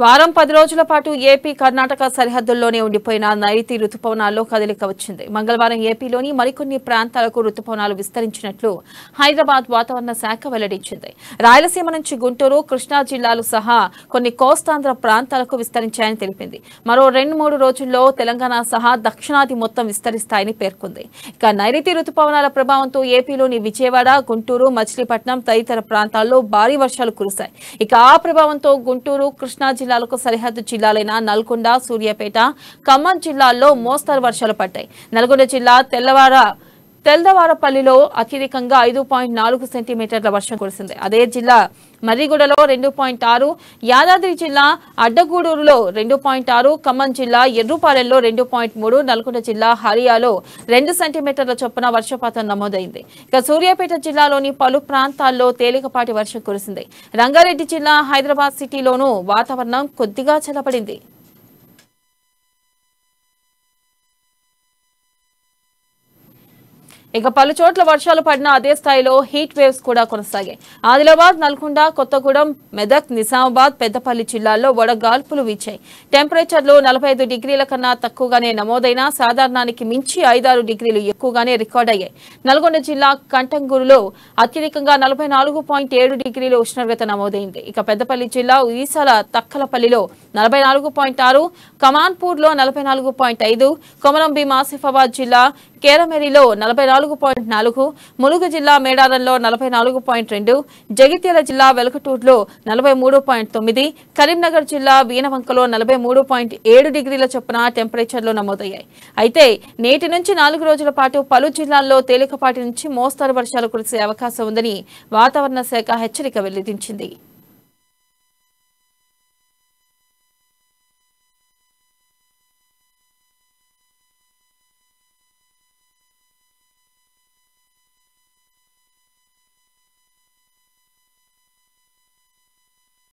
వారం పది రోజుల పాటు ఏపీ కర్ణాటక సరిహద్దుల్లోనే ఉండిపోయిన నైరుతి రుతుపవనాల్లో కదలిక వచ్చింది. మంగళవారం ఏపీలోని మరికొన్ని ప్రాంతాలకు రుతుపవనాలు విస్తరించినట్లు హైదరాబాద్ వాతావరణ శాఖ వెల్లడించింది. రాయలసీమ నుంచి గుంటూరు కృష్ణా జిల్లాలు సహా కొన్ని కోస్తాంధ్ర ప్రాంతాలకు విస్తరించాయని తెలిపింది. మరో రెండు మూడు రోజుల్లో తెలంగాణ సహా దక్షిణాది మొత్తం విస్తరిస్తాయని పేర్కొంది. ఇక నైరుతి రుతుపవనాల ప్రభావంతో ఏపీలోని విజయవాడ గుంటూరు మచిలీపట్నం తదితర ప్రాంతాల్లో భారీ వర్షాలు కురిశాయి. ఇక ఆ ప్రభావంతో గుంటూరు కృష్ణా జిల్లాలకు సరిహద్దు జిల్లాలైన నల్గొండ సూర్యాపేట ఖమ్మం జిల్లాల్లో మోస్తరు వర్షాలు పడ్డాయి. నల్గొండ జిల్లా తెల్లవార తెల్దవారపల్లిలో అత్యధికంగా ఐదు పాయింట్ నాలుగు సెంటీమీటర్ల వర్షం కురిసింది. అదే జిల్లా మర్రిగూడలో రెండు పాయింట్ ఆరు యాదాద్రి జిల్లా అడ్డగూడూరులో రెండు పాయింట్ ఆరు ఖమ్మం జిల్లా ఎర్రుపాలెంలో రెండు పాయింట్ మూడు నల్గొండ జిల్లా హరియాలో రెండు సెంటీమీటర్ల చొప్పున వర్షపాతం నమోదైంది. ఇక సూర్యాపేట జిల్లాలోని పలు ప్రాంతాల్లో తేలికపాటి వర్షం కురిసింది. రంగారెడ్డి జిల్లా హైదరాబాద్ సిటీలోనూ వాతావరణం కొద్దిగా చల్లబడింది. ఇక పలు చోట్ల వర్షాలు పడిన అదే స్థాయిలో హీట్ వేవ్స్ కూడా కొనసాగాయి. ఆదిలాబాద్ నల్గొండ కొత్తగూడెం మెదక్ నిజామాబాద్ పెద్దపల్లి జిల్లాల్లో వడగాల్పులు వీచాయి. టెంపరేచర్లు నలభై ఐదు డిగ్రీల కన్నా తక్కువగానే నమోదైన సాధారణానికి మించి ఐదారు డిగ్రీలు ఎక్కువగానే రికార్డ్ అయ్యాయి. నల్గొండ జిల్లా కంటంగూరులో అత్యధికంగా నలభై నాలుగు పాయింట్ ఏడు డిగ్రీల ఉష్ణోగ్రత నమోదైంది. ఇక పెద్దపల్లి జిల్లా ఈసాల తక్కలపల్లిలో నలభై నాలుగు పాయింట్ ఆరు కమాన్పూర్లో నలభై నాలుగు పాయింట్ ఐదు కొమరం భీం ఆసిఫాబాద్ జిల్లా కేరమెరిలో నలభై నాలుగు పాయింట్ నాలుగు ములుగు జిల్లా మేడారంలో నలభై నాలుగు పాయింట్ రెండు జగిత్యాల జిల్లా వెలకటూరులో నలభై మూడు పాయింట్ తొమ్మిది కరీంనగర్ జిల్లా వీనవంకలో నలభై మూడు పాయింట్ ఏడు డిగ్రీల చొప్పున టెంపరేచర్లు నమోదయ్యాయి. అయితే నేటి నుంచి నాలుగు రోజుల పాటు పలు జిల్లాల్లో తేలికపాటి నుంచి మోస్తరు వర్షాలు కురిసే అవకాశం ఉందని వాతావరణ శాఖ హెచ్చరిక వెల్లడించింది.